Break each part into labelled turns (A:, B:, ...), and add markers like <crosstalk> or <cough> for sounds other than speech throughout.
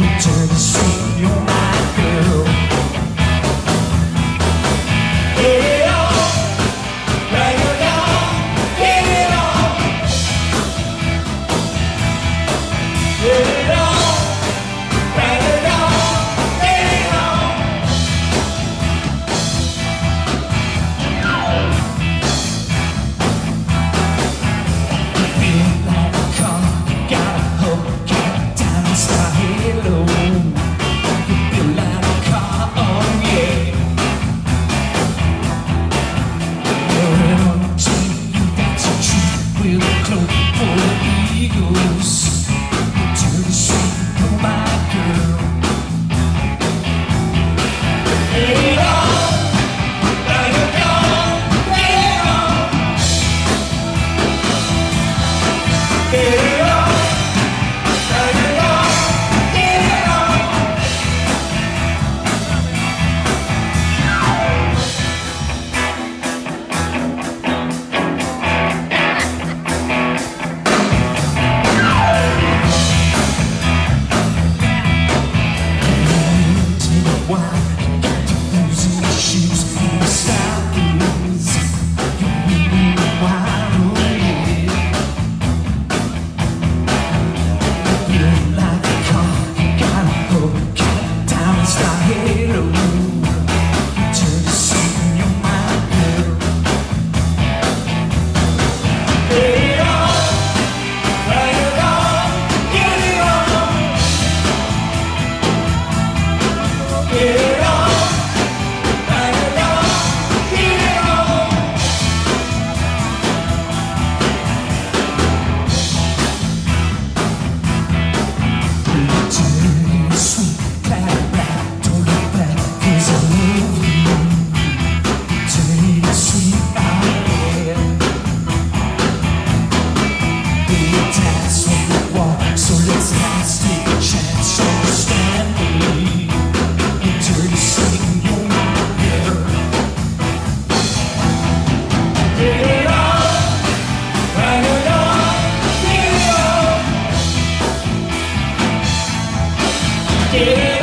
A: Turn the street, Yeah.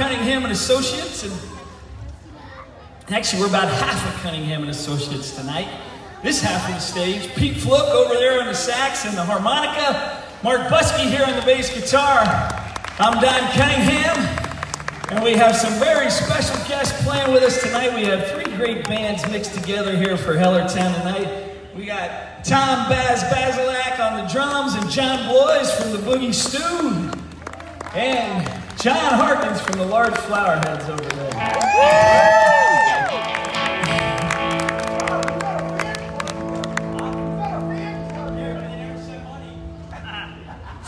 A: Cunningham and Associates, and actually we're about half of Cunningham and Associates tonight this half of the stage, Pete Fluke over there on the sax and the harmonica, Mark Buskey here on the bass guitar. I'm Don Cunningham. And we have some very special guests playing with us tonight. We have three great bands mixed together here for Hellertown tonight. We got Tom Baz Basilak on the drums and John Blois from the Boogie Stew. And John Harkins from the Large Flowerheads over there.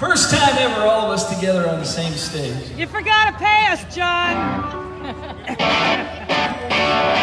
A: First time ever, all of us together on the same stage.
B: You forgot to pay us, John. <laughs>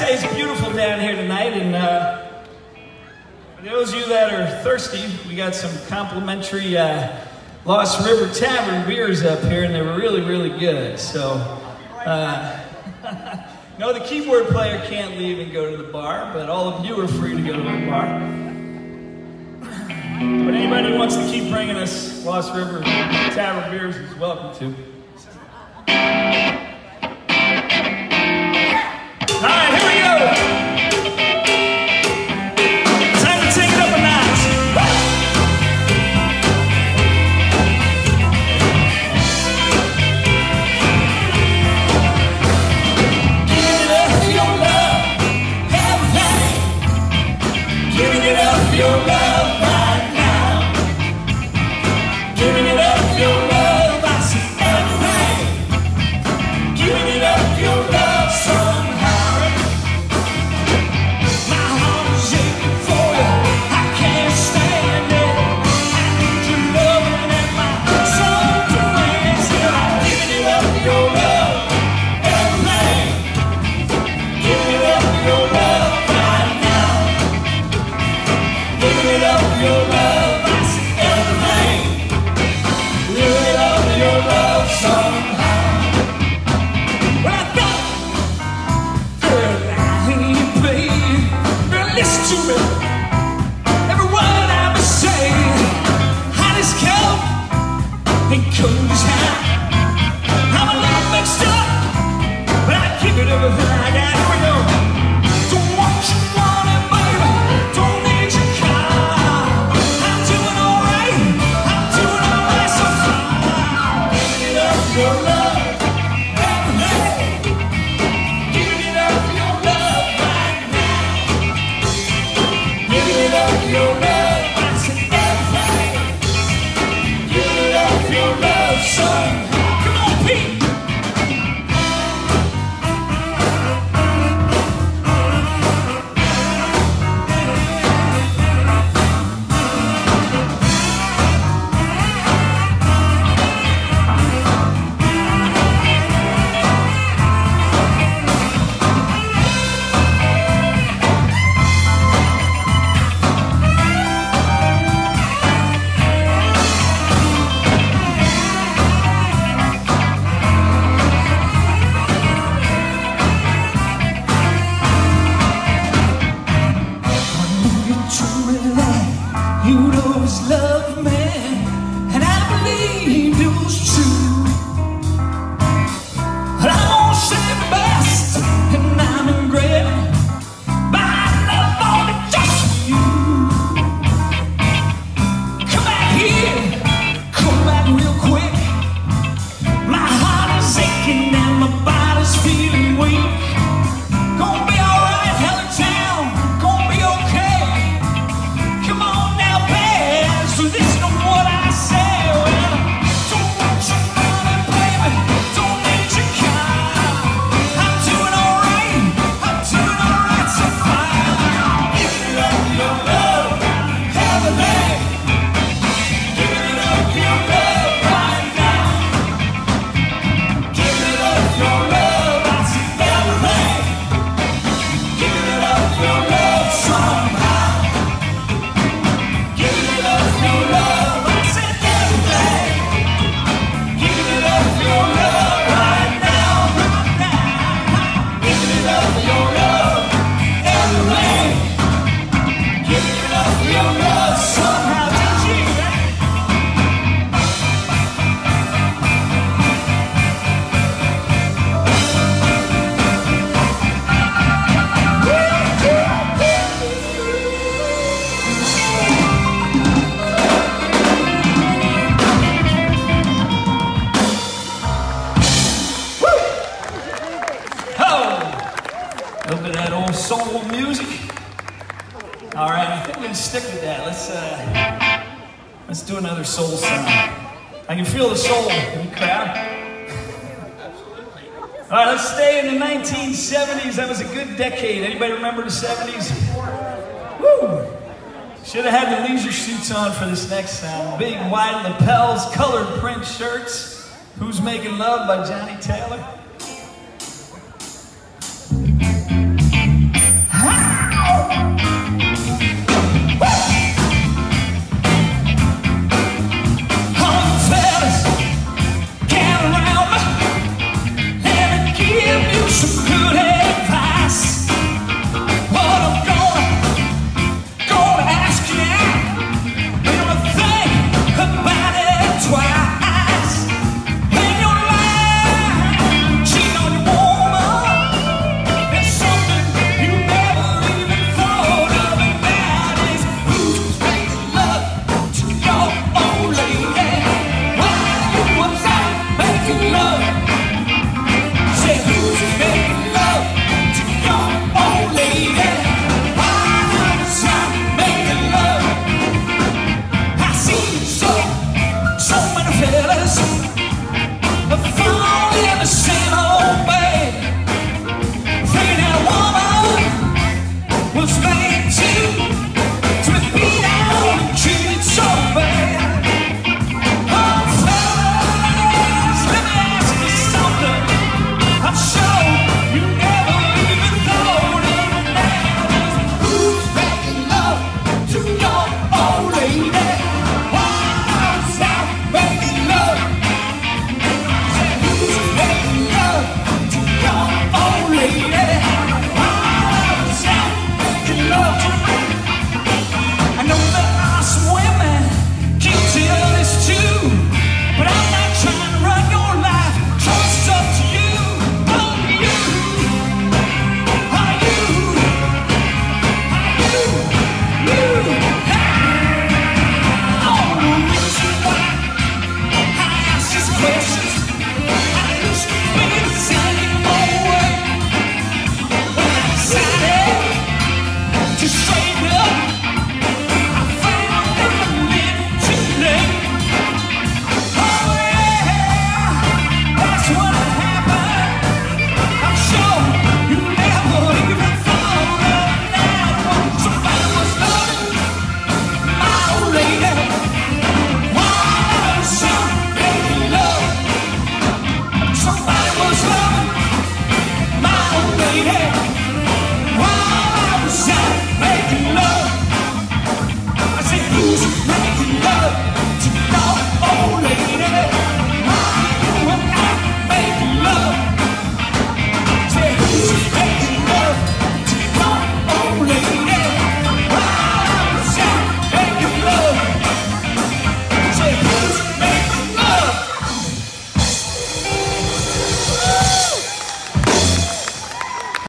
A: It's beautiful down here tonight, and uh, for those of you that are thirsty, we got some complimentary uh, Lost River Tavern beers up here, and they're really, really good. So, uh, <laughs> no, the keyboard player can't leave and go to the bar, but all of you are free to go to the bar. But anybody who wants to keep bringing us Lost River Tavern beers is welcome to. soul. You crowd. All right, let's stay in the 1970s. That was a good decade. Anybody remember the 70s? Woo! Should have had the leisure suits on for this next sound. Big wide lapels, colored print shirts. Who's Making Love by Johnnie Taylor.